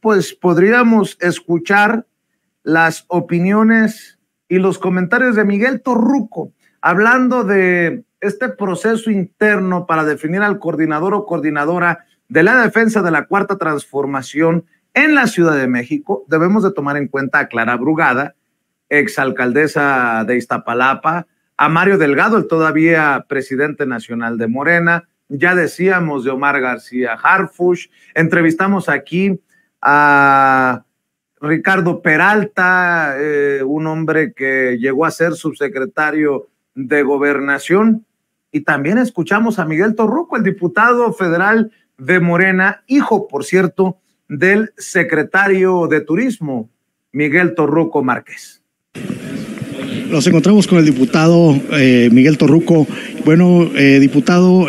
pues podríamos escuchar las opiniones y los comentarios de Miguel Torruco hablando de este proceso interno para definir al coordinador o coordinadora de la defensa de la cuarta transformación en la Ciudad de México. Debemos de tomar en cuenta a Clara Brugada, exalcaldesa de Iztapalapa, a Mario Delgado, el todavía presidente nacional de Morena, ya decíamos de Omar García Harfush, entrevistamos aquí a Ricardo Peralta, eh, un hombre que llegó a ser subsecretario de gobernación, y también escuchamos a Miguel Torruco, el diputado federal de Morena, hijo, por cierto, del secretario de Turismo, Miguel Torruco Márquez. Nos encontramos con el diputado eh, Miguel Torruco. Bueno, eh, diputado,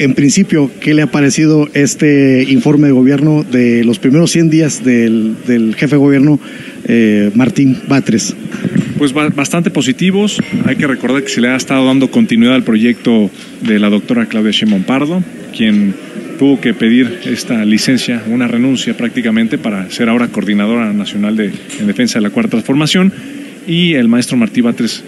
en principio, ¿qué le ha parecido este informe de gobierno de los primeros 100 días del, jefe de gobierno, Martín Batres? Pues bastante positivos. Hay que recordar que se le ha estado dando continuidad al proyecto de la doctora Claudia Sheinbaum Pardo, quien tuvo que pedir esta licencia, una renuncia prácticamente para ser ahora coordinadora nacional de, en defensa de la cuarta transformación y el maestro Martí Batres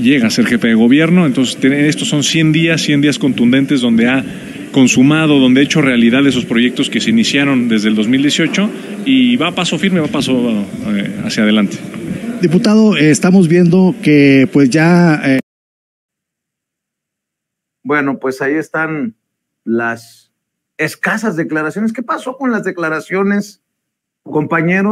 llega a ser jefe de gobierno. Entonces, estos son 100 días, 100 días contundentes donde ha consumado, donde ha hecho realidad esos proyectos que se iniciaron desde el 2018 y va a paso firme, va a paso eh, hacia adelante. Diputado, eh, estamos viendo que pues ya... Eh... Bueno, pues ahí están las escasas declaraciones. ¿Qué pasó con las declaraciones, compañeros?